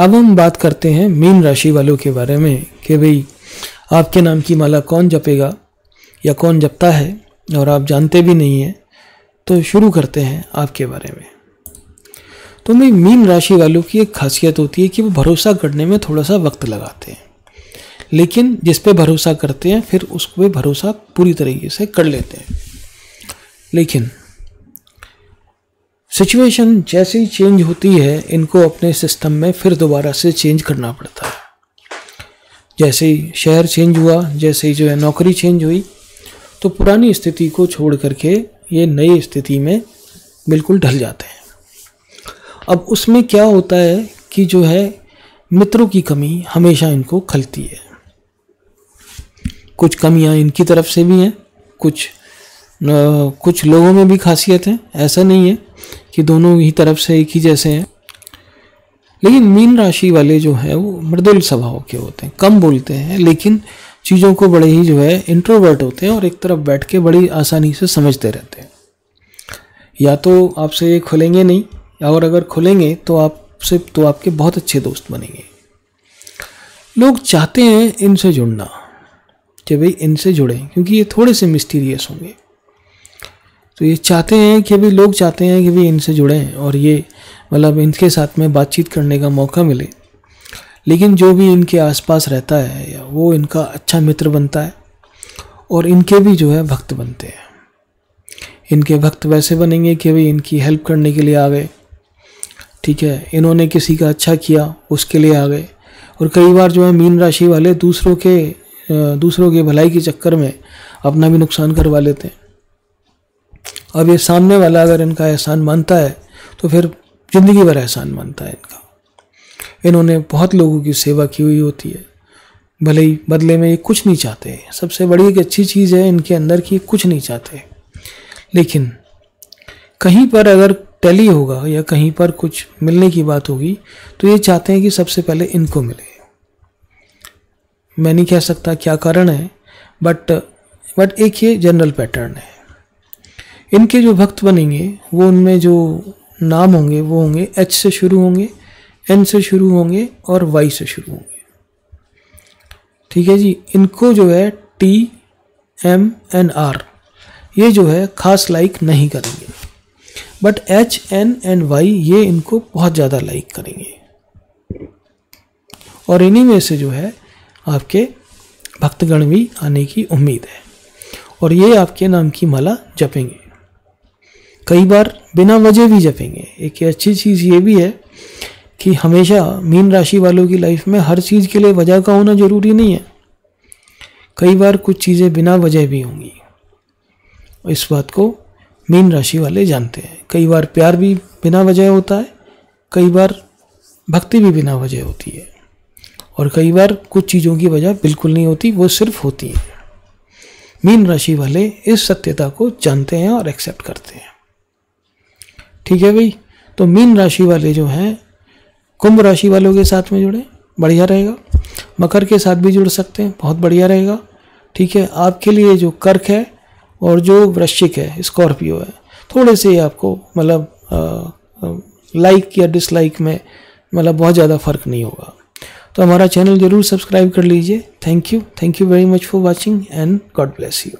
अब हम बात करते हैं मीन राशि वालों के बारे में कि भाई, आपके नाम की माला कौन जपेगा या कौन जपता है और आप जानते भी नहीं हैं तो शुरू करते हैं आपके बारे में। तो मैं मीन राशि वालों की एक खासियत होती है कि वो भरोसा करने में थोड़ा सा वक्त लगाते हैं। लेकिन जिस पे भरोसा करते हैं, फिर उस पर भरोसा पूरी तरीके से कर लेते हैं। लेकिन सिचुएशन जैसे ही चेंज होती है इनको अपने सिस्टम में फिर दोबारा से चेंज करना पड़ता है। जैसे ही शहर चेंज हुआ जैसे ही जो है नौकरी चेंज हुई तो पुरानी स्थिति को छोड़ करके ये नई स्थिति में बिल्कुल ढल जाते हैं। अब उसमें क्या होता है कि जो है मित्रों की कमी हमेशा इनको खलती है। कुछ कमियाँ इनकी तरफ़ से भी हैं कुछ न, कुछ लोगों में भी खासियत है ऐसा नहीं है। कि दोनों ही तरफ़ से एक ही जैसे हैं। लेकिन मीन राशि वाले जो हैं, वो मृदुल स्वभाव के होते हैं। कम बोलते हैं, लेकिन चीज़ों को बड़े ही जो है इंट्रोवर्ट होते हैं और एक तरफ़ बैठ के बड़ी आसानी से समझते रहते हैं। या तो आपसे ये खुलेंगे नहीं, और अगर खुलेंगे तो आपसे तो आपके बहुत अच्छे दोस्त बनेंगे। लोग चाहते हैं इनसे जुड़ना, कि भाई इनसे जुड़ें, क्योंकि ये थोड़े से मिस्टीरियस होंगे। तो ये चाहते हैं कि भाई लोग चाहते हैं कि भाई इनसे जुड़ें और ये मतलब इनके साथ में बातचीत करने का मौका मिले। लेकिन जो भी इनके आसपास रहता है या वो इनका अच्छा मित्र बनता है और इनके भी जो है भक्त बनते हैं। इनके भक्त वैसे बनेंगे कि भाई इनकी हेल्प करने के लिए आ गए ठीक है, इन्होंने किसी का अच्छा किया, उसके लिए आ गए और कई बार जो है मीन राशि वाले दूसरों के दूसरों के भलाई के चक्कर में अपना भी नुकसान करवा लेते हैं। अब ये सामने वाला अगर इनका एहसान मानता है तो फिर ज़िंदगी भर एहसान मानता है इनका। इन्होंने बहुत लोगों की सेवा की हुई होती है। भले ही बदले में ये कुछ नहीं चाहते सबसे बड़ी एक अच्छी चीज़ है इनके अंदर की कुछ नहीं चाहते लेकिन कहीं पर अगर टैली होगा या कहीं पर कुछ मिलने की बात होगी तो ये चाहते हैं कि सबसे पहले इनको मिले। मैं नहीं कह सकता क्या कारण है बट बट एक ये जनरल पैटर्न है। इनके जो भक्त बनेंगे, वो उनमें जो नाम होंगे, वो होंगे एच से शुरू होंगे एन से शुरू होंगे और वाई से शुरू होंगे। ठीक है जी? इनको जो है टी एम एन आर ये जो है खास लाइक नहीं करेंगे। But H N and Y ये इनको बहुत ज़्यादा लाइक करेंगे। और इन्हीं में से जो है आपके भक्तगण भी आने की उम्मीद है। और ये आपके नाम की माला जपेंगे। कई बार बिना वजह भी जपेंगे। एक अच्छी चीज़ ये भी है कि हमेशा मीन राशि वालों की लाइफ में हर चीज़ के लिए वजह का होना ज़रूरी नहीं है। कई बार कुछ चीज़ें बिना वजह भी होंगी। इस बात को मीन राशि वाले जानते हैं। कई बार प्यार भी बिना वजह होता है, कई बार भक्ति भी बिना वजह होती है। और कई बार कुछ चीज़ों की वजह बिल्कुल नहीं होती, वो सिर्फ़ होती है। मीन राशि वाले इस सत्यता को जानते हैं और एक्सेप्ट करते हैं। ठीक है भाई? तो मीन राशि वाले जो हैं, कुंभ राशि वालों के साथ में जुड़े, बढ़िया रहेगा। मकर के साथ भी जुड़ सकते हैं, बहुत बढ़िया रहेगा। ठीक है, आपके लिए जो कर्क है और जो वृश्चिक है, स्कॉर्पियो है, थोड़े से आपको मतलब लाइक या डिसलाइक में मतलब बहुत ज़्यादा फ़र्क नहीं होगा। तो हमारा चैनल ज़रूर सब्सक्राइब कर लीजिए। Thank you thank you very much for watching and God bless you